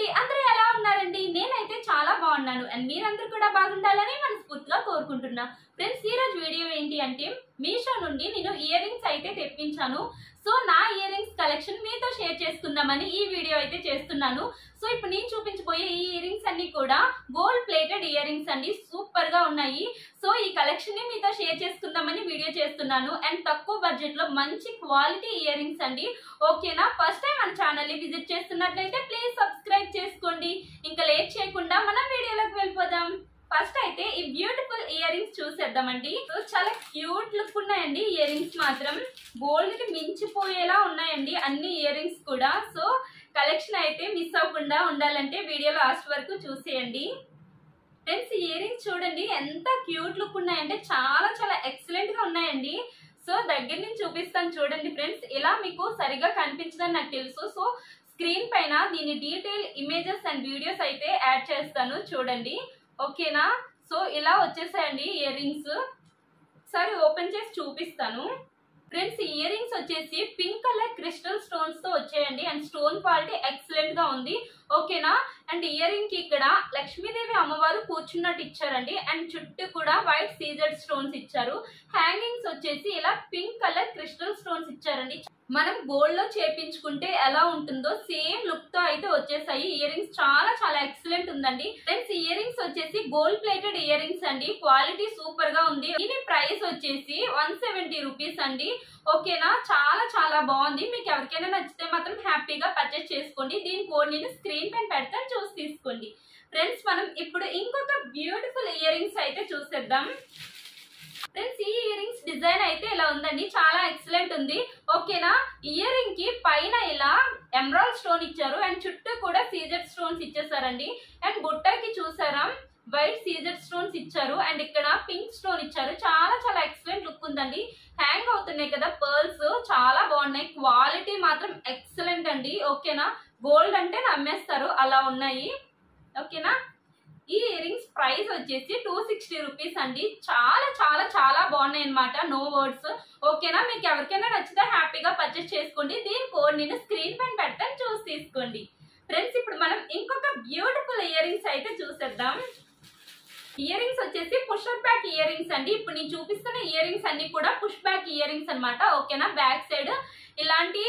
అండి అందరూ ఎలా ఉన్నారండి? నేనైతే చాలా బాగున్నాను. అండ్ మీరందరూ కూడా బాగుండాలని మనస్ఫూర్తిగా కోరుకుంటున్నా. ఫ్రెండ్స్ ఈరోజు వీడియో ఏంటి అంటే మీషో నుండి నేను ఇయర్ రింగ్స్ అయితే తెప్పించాను. సో నా ఇయర్ రింగ్స్ కలెక్షన్ మీతో షేర్ చేసుకుందామని ఈ వీడియో అయితే చేస్తున్నాను. సో ఇప్పుడు నేను చూపించబోయే ఈ ఇయర్ రింగ్స్ అన్ని కూడా గోల్డ్ ప్లేటెడ్ ఇయర్ రింగ్స్ అండి. సూపర్గా ఉన్నాయి. సో ఈ కలెక్షన్ని మీతో షేర్ చేసుకుందామని వీడియో చేస్తున్నాను. అండ్ తక్కువ బడ్జెట్లో మంచి క్వాలిటీ ఇయర్ రింగ్స్ అండి ఓకేనా ఫస్ట్ టైం మన ఛానల్ని విజిట్ చేస్తున్నట్లయితే ప్లీజ్ సబ్స్క్రైబ్ చేసుకోండి. ఇంకా లేట్ చేయకుండా మనం వీడియోలోకి వెళ్ళిపోదాం. ఫస్ట్ అయితే ఈ బ్యూటిఫుల్ ఇయర్ రింగ్స్ చూసేద్దామండి. సో చాలా క్యూట్ లుక్ ఉన్నాయండి ఇయర్ రింగ్స్ మాత్రం గోల్డ్కి మించిపోయేలా ఉన్నాయండి అన్ని ఇయర్ రింగ్స్ కూడా. సో కలెక్షన్ అయితే మిస్ అవ్వకుండా ఉండాలంటే వీడియో లాస్ట్ వరకు చూసేయండి. ఫ్రెండ్స్ ఇయర్ రింగ్స్ చూడండి ఎంత క్యూట్ లుక్ ఉన్నాయంటే చాలా చాలా ఎక్సలెంట్గా ఉన్నాయండి. సో దగ్గర నుంచి చూపిస్తాను చూడండి ఫ్రెండ్స్. ఇలా మీకు సరిగా కనిపించదని నాకు తెలుసు. సో స్క్రీన్ పైన దీని డీటెయిల్ ఇమేజెస్ అండ్ వీడియోస్ అయితే యాడ్ చేస్తాను చూడండి. ఓకేనా? సో ఇలా వచ్చేసాయండి ఇయర్ రింగ్స్ ఒకసారి ఓపెన్ చేసి చూపిస్తాను. ఫ్రెండ్స్ ఇయర్ రింగ్స్ వచ్చేసి పింక్ కలర్ క్రిస్టల్ స్టోన్స్తో వచ్చాయండి. అండ్ స్టోన్ క్వాలిటీ ఎక్సలెంట్గా ఉంది. ఓకేనా? అండ్ ఇయర్కి ఇక్కడ లక్ష్మీదేవి అమ్మవారు కూర్చున్నట్టు ఇచ్చారండి. అండ్ చుట్టూ కూడా వైట్ సీజర్ స్టోన్స్ ఇచ్చారు. హ్యాంగింగ్స్ వచ్చేసి ఇలా పింక్ కలర్ క్రిస్టల్ స్టోన్స్ ఇచ్చారండి. మనం గోల్డ్లో చేపించుకుంటే ఎలా ఉంటుందో సేమ్ లుక్తో అయితే వచ్చేసాయి. ఇయర్ రింగ్స్ చాలా చాలా ఎక్సలెంట్ ఉందండి. ఫ్రెండ్స్ ఇయర్ రింగ్స్ వచ్చేసి గోల్డ్ ప్లేటెడ్ ఇయర్ రింగ్స్ అండి. క్వాలిటీ సూపర్గా ఉంది. దీని ప్రైస్ వచ్చేసి వన్ సెవెంటీ రూపీస్ అండి. ఓకేనా చాలా చాలా బాగుంది. మీకు ఎవరికైనా నచ్చితే మాత్రం హ్యాపీగా పర్చేస్ చేసుకోండి. దీని కోడ్ నేను స్క్రీన్ పైన పెడతాను చూసి తీసుకోండి. ఫ్రెండ్స్ మనం ఇప్పుడు ఇంకొక బ్యూటిఫుల్ ఇయర్ రింగ్స్ అయితే చూసేద్దాం. ఫ్రెండ్స్ ఈ ఇయర్ రింగ్స్ డిజైన్ అయితే ఇలా ఉందండి. చాలా ఎక్సలెంట్ ఉంది. ఓకేనా? ఇయర్ రింగ్కి పైన ఇలా ఎమరాల్డ్ స్టోన్ ఇచ్చారు. అండ్ చుట్టూ కూడా సీజర్ స్టోన్స్ ఇచ్చేసారండి. అండ్ బుట్టకి చూసారా? వైట్ సీజర్ స్టోన్స్ ఇచ్చారు. అండ్ ఇక్కడ పింక్ స్టోన్ ఇచ్చారు. చాలా చాలా ఎక్సలెంట్ లుక్ ఉందండి. హ్యాంగ్ అవుతున్నాయి కదా పర్ల్స్ చాలా బాగున్నాయి. క్వాలిటీ మాత్రం ఎక్సలెంట్ అండి. ఓకేనా? గోల్డ్ అంటే నమ్మేస్తారు. అలా ఉన్నాయి. ఓకేనా? ఈ ఇయర్ రింగ్స్ ప్రైస్ వచ్చేసి టూ సిక్స్టీ రూపీస్ అండి. చాలా చాలా చాలా బాగున్నాయి అనమాట నో వర్డ్స్ ఓకేనా మీకు ఎవరికైనా నచ్చితే హ్యాపీగా పర్చేస్ చేసుకోండి. దీని కోడ్ నేను స్క్రీన్ పైన పెడతాను చూసి తీసుకోండి. ఫ్రెండ్స్ ఇప్పుడు మనం ఇంకొక బ్యూటిఫుల్ ఇయర్ రింగ్స్ అయితే చూసేద్దాం. ఇయర్ రింగ్స్ వచ్చేసి పుష్ బ్యాక్ ఇయర్ రింగ్స్ అండి. ఇప్పుడు నేను చూపిస్తున్న ఇయర్ రింగ్స్ అన్ని కూడా పుష్ బ్యాక్ ఇయర్ రింగ్స్ అనమాట ఓకేనా బ్యాక్ సైడ్ ఇలాంటి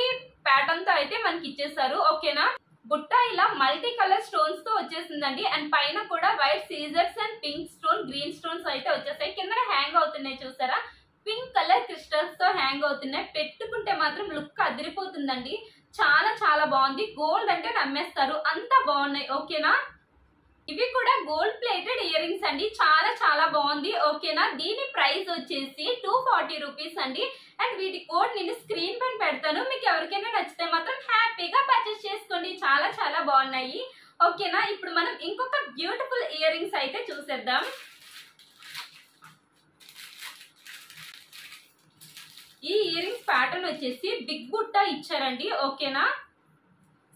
ప్యాటర్న్తో అయితే మనకి ఇచ్చేసారు. ఓకేనా బుట్ట ఇలా మల్టీ కలర్ స్టోన్స్తో వచ్చేసిందండి. అండ్ పైన కూడా white scissors and pink stone green stones అయితే వచ్చేసాయి. కింద హ్యాంగ్ అవుతున్నాయి చూసారా? పింక్ కలర్ క్రిస్టల్స్తో హ్యాంగ్ అవుతున్నాయి. పెట్టుకుంటే మాత్రం లుక్ అదిరిపోతుందండి. చాలా చాలా బాగుంది. గోల్డ్ అంటే నమ్మేస్తారు. అంత బాగున్నాయి. ఓకేనా? ఇవి కూడా గోల్డ్ ప్లేటెడ్ ఇయర్ రింగ్స్ అండి. చాలా చాలా బాగుంది. ఓకేనా? దీని ప్రైస్ వచ్చేసి టూ ఫార్టీ రూపీస్ అండి. అండ్ వీటి కోడ్ నేను స్క్రీన్ పైన పెడతాను. మీకు ఎవరికైనా నచ్చితే మాత్రం హ్యాపీగా పర్చేస్ చేసుకోండి చాలా చాలా బాగున్నాయి ఓకేనా? ఇప్పుడు మనం ఇంకొక బ్యూటిఫుల్ ఇయర్ రింగ్స్ అయితే చూసేద్దాం. ఈ ఇయర్ రింగ్స్ ప్యాటర్న్ వచ్చేసి బిగ్ బుట్ట ఇచ్చారండి ఓకేనా?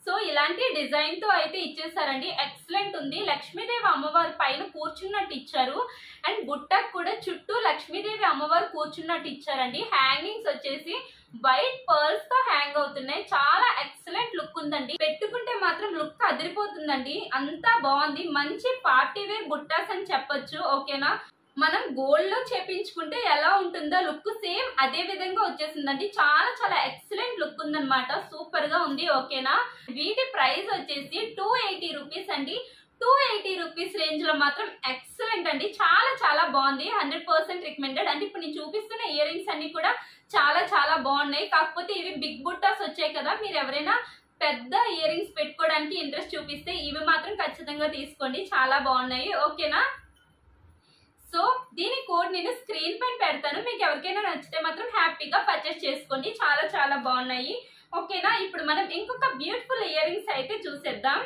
సో ఇలాంటి డిజైన్తో అయితే ఇచ్చేసారండి. ఎక్సలెంట్ ఉంది. లక్ష్మీదేవి అమ్మవారి పైన కూర్చున్నట్టు ఇచ్చారు. అండ్ బుట్ట లక్ష్మీదేవి అమ్మవారు కూర్చున్నట్టు ఇచ్చారండి. హ్యాంగింగ్స్ వచ్చేసి వైట్ పర్ల్స్తో హ్యాంగ్ అవుతున్నాయి. చాలా ఎక్సలెంట్ లుక్ ఉందండి. పెట్టుకుంటే మాత్రం లుక్ అదిరిపోతుందండి. అంతా బాగుంది. మంచి పార్టీ వేర్ బుట్టాస్ అని చెప్పొచ్చు. ఓకేనా మనం గోల్డ్లో చేపించుకుంటే ఎలా ఉంటుందో లుక్ సేమ్ అదే విధంగా వచ్చేసిందండి. చాలా చాలా ఎక్సలెంట్ లుక్ ఉందనమాట సూపర్గా ఉంది. ఓకేనా వీటి ప్రైస్ వచ్చేసి టూ ఎయిటీ రూపీస్ అండి. టూ ఎయిటీ రూపీస్ రేంజ్లో మాత్రం ఎక్సలెంట్ అండి. చాలా చాలా బాగుంది. హండ్రెడ్ పర్సెంట్ రికమెండెడ్ అంటే ఇప్పుడు నేను చూపిస్తున్న ఇయర్ రింగ్స్ అన్ని కూడా చాలా చాలా బాగున్నాయి. కాకపోతే ఇవి బిగ్ బుట్టాస్ వచ్చాయి కదా. మీరు ఎవరైనా పెద్ద ఇయర్ రింగ్స్ పెట్టుకోవడానికి ఇంట్రెస్ట్ చూపిస్తే ఇవి మాత్రం ఖచ్చితంగా తీసుకోండి. చాలా బాగున్నాయి. ఓకేనా సో దీని కోడ్ నేను స్క్రీన్ పైన పెడతాను. మీకు ఎవరికైనా నచ్చితే మాత్రం హ్యాపీగా పర్చేస్ చేసుకోండి. చాలా చాలా బాగున్నాయి. ఓకేనా ఇప్పుడు మనం ఇంకొక బ్యూటిఫుల్ ఇయర్ రింగ్స్ అయితే చూసేద్దాం.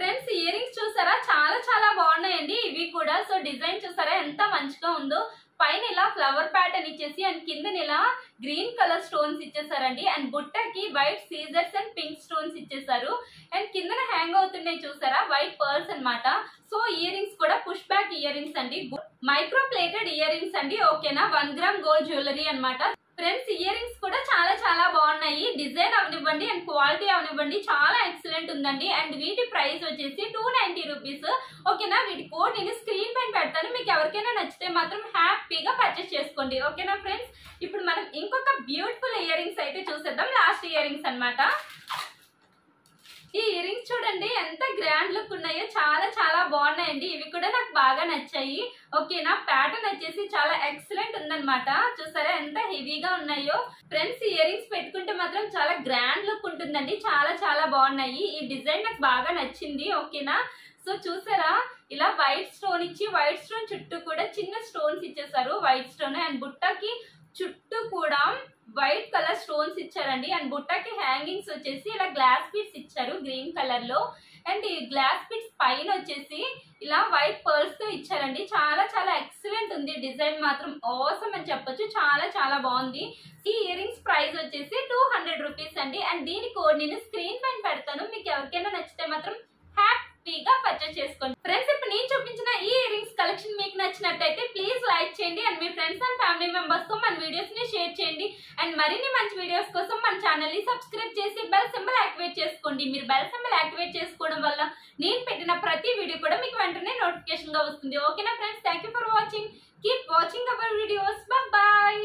ఫ్రెండ్స్ ఇయర్ రింగ్స్ చూసారా? చాలా చాలా బాగున్నాయండి. ఇవి కూడా. సో డిజైన్ చూసారా? ఎంత మంచిగా ఉందో. పైన ఇలా ఫ్లవర్ ప్యాటర్న్ ఇచ్చేసి అండ్ కింద ఇలా గ్రీన్ కలర్ స్టోన్స్ ఇచ్చేసారండి. అండ్ బుట్టకి వైట్ సీజర్స్ అండ్ పింక్ స్టోన్స్ ఇచ్చేసారు. అండ్ కిందన హ్యాంగ్ అవుతున్నాయి చూసారా? వైట్ పర్ల్స్ అన్నమాట. సో ఇయర్ రింగ్స్ కూడా పుష్ బ్యాక్ ఇయర్ రింగ్స్ అండి. మైక్రో ప్లేటెడ్ ఇయర్ రింగ్స్ అండి. ఓకేనా? వన్ గ్రామ్ గోల్డ్ జ్యువెలరీ అన్నమాట. ఫ్రెండ్స్ ఇయర్ రింగ్స్ కూడా చాలా చాలా బాగున్నాయి. డిజైన్ అవనివ్వండి అండ్ క్వాలిటీ అవనివ్వండి చాలా ఎక్సలెంట్ ఉందండి. అండ్ వీటి ప్రైస్ వచ్చేసి టూ నైన్టీ రూపీస్. ఓకేనా? వీటి కోడ్ నేను స్క్రీన్ పైన పెడతాను. మీకు ఎవరికైనా నచ్చితే మాత్రం హ్యాపీగా పర్చేస్ చేసుకోండి. ఓకేనా ఫ్రెండ్స్? ఇప్పుడు మనం ఇంకొక బ్యూటిఫుల్ ఇయర్ రింగ్స్ అయితే చూసేద్దాం. లాస్ట్ ఇయర్ రింగ్స్ అనమాట ఈ ఇయర్ రింగ్స్ చూడండి ఎంత గ్రాండ్ లుక్ ఉన్నాయో చాలా చాలా బాగున్నాయండి. ఇవి కూడా నాకు బాగా నచ్చాయి. ఓకేనా ప్యాటర్న్ వచ్చేసి చాలా ఎక్సలెంట్ ఉందన్నమాట. చూసారా ఎంత హెవీగా ఉన్నాయో. ఫ్రెండ్స్ ఇయర్ రింగ్స్ పెట్టుకుంటే మాత్రం చాలా గ్రాండ్ లుక్ ఉంటుందండి. చాలా చాలా బాగున్నాయి. ఈ డిజైన్ నాకు బాగా నచ్చింది. ఓకేనా? సో చూసారా? ఇలా వైట్ స్టోన్ ఇచ్చి వైట్ స్టోన్ చుట్టూ కూడా చిన్న స్టోన్స్ ఇచ్చేసారు వైట్ స్టోన్ అండ్ బుట్టకి చుట్టూ కూడా వైట్ కలర్ స్టోన్స్ ఇచ్చారండి. అండ్ బుట్టకి హ్యాంగింగ్స్ వచ్చేసి ఇలా గ్లాస్ ఇచ్చారు గ్రీన్ కలర్లో. అండ్ ఈ గ్లాస్ బీడ్స్ పైన వచ్చేసి ఇలా వైట్ పర్ల్స్తో ఇచ్చారండి. చాలా చాలా ఎక్సలెంట్ ఉంది డిజైన్ మాత్రం. అవసరం అని చెప్పొచ్చు. చాలా చాలా బాగుంది. ఈ ఇయర్ రింగ్స్ ప్రైస్ వచ్చేసి టూ హండ్రెడ్ రూపీస్ అండి. అండ్ దీని కోడ్ నేను స్క్రీన్ పైన పెడతాను. మీకు ఎవరికైనా నచ్చితే మాత్రం హ్యాపీగా పర్చేస్ చేసుకోండి. ఫ్రెండ్స్ ఇప్పుడు నేను చూపించిన ఈ ఇయర్ రింగ్స్ కలెక్షన్ మీకు నచ్చినట్టయితే ప్లీజ్ లైక్ చేయండి అండ్ మీ ఫ్రెండ్స్ అండ్ ఫ్యామిలీ మెంబర్స్తో మన వీడియోస్ని షేర్ చేయండి. అండ్ మరిన్ని మంచి వీడియోస్ కోసం మన ఛానల్ని సబ్స్క్రైబ్ చేసి బెల్ సింబల్ యాక్టివేట్ చేసుకోండి. మీరు బెల్ సింబల్ యాక్టివేట్ చేసుకోవడం వల్ల నేను పెట్టిన ప్రతి వీడియో కూడా మీకు వెంటనే నోటిఫికేషన్గా వస్తుంది. ఓకేనా friends thank you for watching keep watching our videos bye